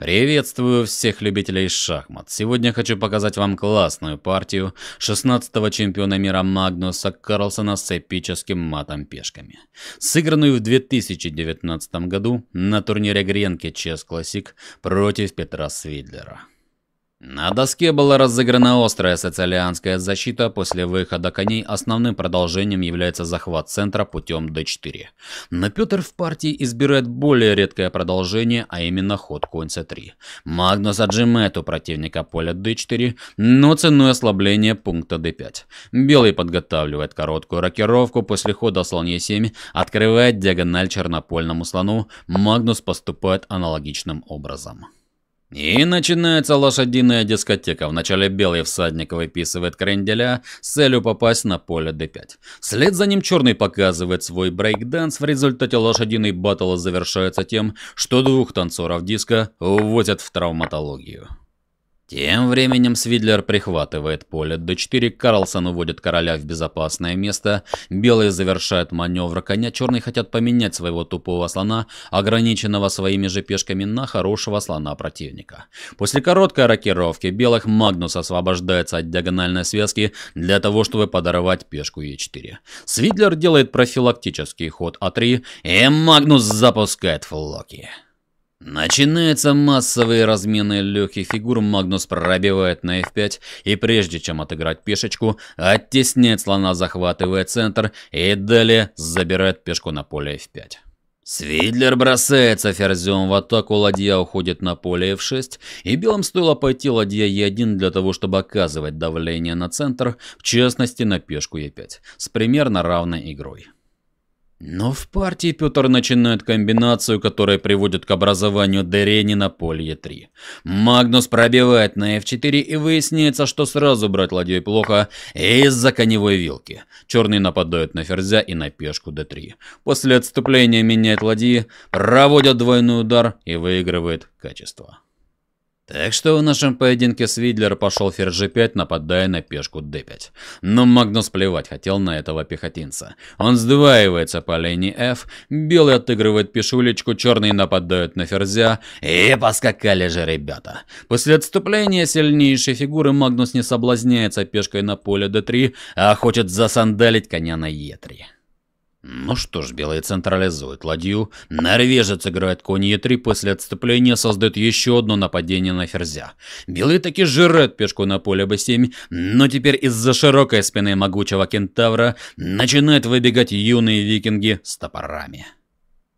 Приветствую всех любителей шахмат. Сегодня хочу показать вам классную партию 16-го чемпиона мира Магнуса Карлсона с эпическим матом пешками. Сыгранную в 2019 году на турнире Гренки Chess Classic против Петра Свидлера. На доске была разыграна острая социалианская защита, после выхода коней основным продолжением является захват центра путем d4. Но Петр в партии избирает более редкое продолжение, а именно ход конь c3. Магнус отжимает у противника поле d4, но ценой ослабления пункта d5. Белый подготавливает короткую рокировку, после хода слон e7 открывает диагональ чернопольному слону, Магнус поступает аналогичным образом. И начинается лошадиная дискотека. Вначале белый всадник выписывает кренделя с целью попасть на поле d5. Вслед за ним черный показывает свой брейкданс. В результате лошадиный баттл завершается тем, что двух танцоров диска увозят в травматологию. Тем временем Свидлер прихватывает поле d4, Карлсон уводит короля в безопасное место, белые завершают маневр коня, черные хотят поменять своего тупого слона, ограниченного своими же пешками, на хорошего слона противника. После короткой рокировки белых Магнус освобождается от диагональной связки для того, чтобы подорвать пешку e4. Свидлер делает профилактический ход а3, и Магнус запускает флоки. Начинается массовые размены легких фигур, Магнус пробивает на f5 и прежде чем отыграть пешечку, оттесняет слона, захватывает центр и далее забирает пешку на поле f5. Свидлер бросается ферзем в атаку, ладья уходит на поле f6, и белым стоило пойти ладья e1 для того, чтобы оказывать давление на центр, в частности на пешку e5, с примерно равной игрой. Но в партии Петр начинает комбинацию, которая приводит к образованию Дерени на поле Е3. Магнус пробивает на F4 и выясняется, что сразу брать ладьей плохо из-за коневой вилки. Черный нападает на ферзя и на пешку D3. После отступления меняет ладьи, проводит двойной удар и выигрывает качество. Так что в нашем поединке Свидлер пошел ферзь g5, нападая на пешку d5. Но Магнус плевать хотел на этого пехотинца. Он сдваивается по линии f, белый отыгрывает пешулечку, черный нападают на ферзя, и поскакали же ребята. После отступления сильнейшей фигуры Магнус не соблазняется пешкой на поле d3, а хочет засандалить коня на e3. Ну что ж, белые централизуют ладью. Норвежец играет конь Е3, после отступления создает еще одно нападение на ферзя. Белые таки жирают пешку на поле b7, но теперь из-за широкой спины могучего кентавра начинают выбегать юные викинги с топорами.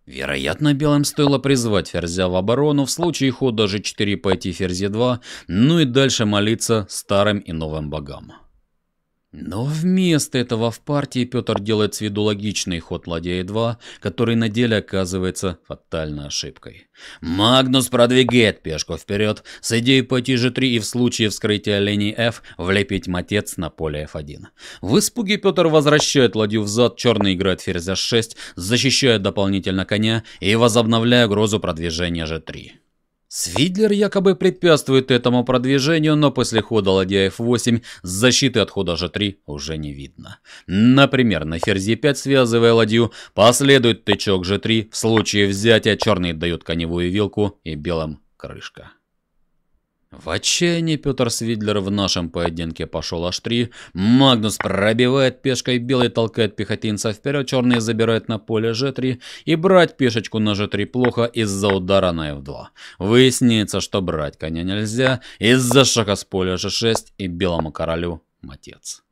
Вероятно, белым стоило призвать ферзя в оборону, в случае хода g4 пойти ферзь 2 ну и дальше молиться старым и новым богам. Но вместо этого в партии Петр делает с виду логичный ход ладья 2 который на деле оказывается фатальной ошибкой. Магнус продвигает пешку вперед с идеей пойти g3 и в случае вскрытия линии f влепить матец на поле f1. В испуге Петр возвращает ладью взад, черный играет ферзь h6, защищает дополнительно коня и возобновляя угрозу продвижения g3. Свидлер якобы препятствует этому продвижению, но после хода ладья f8 защиты от хода g3 уже не видно. Например, на ферзь 5 связывая ладью, последует тычок g3, в случае взятия черный дает коневую вилку и белым крышка. В отчаянии Петр Свидлер в нашем поединке пошел h3. Магнус пробивает пешкой, белый толкает пехотинца вперед, черный забирает на поле g3. И брать пешечку на g3 плохо из-за удара на f2. Выясняется, что брать коня нельзя из-за шага с поля g6 и белому королю матец.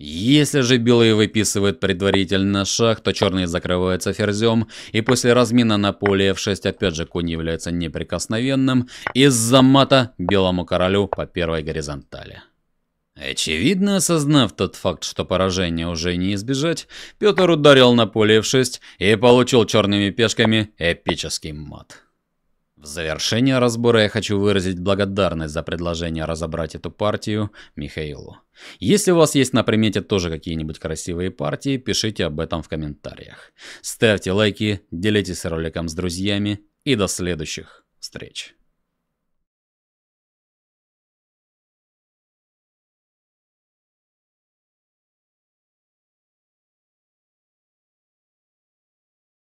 Если же белый выписывает предварительно шаг, то черный закрывается ферзем, и после размина на поле f6 опять же конь является неприкосновенным, из-за мата белому королю по первой горизонтали. Очевидно, осознав тот факт, что поражение уже не избежать, Петр ударил на поле f6 и получил черными пешками эпический мат. В завершение разбора я хочу выразить благодарность за предложение разобрать эту партию Михаилу. Если у вас есть на примете тоже какие-нибудь красивые партии, пишите об этом в комментариях. Ставьте лайки, делитесь роликом с друзьями и до следующих встреч.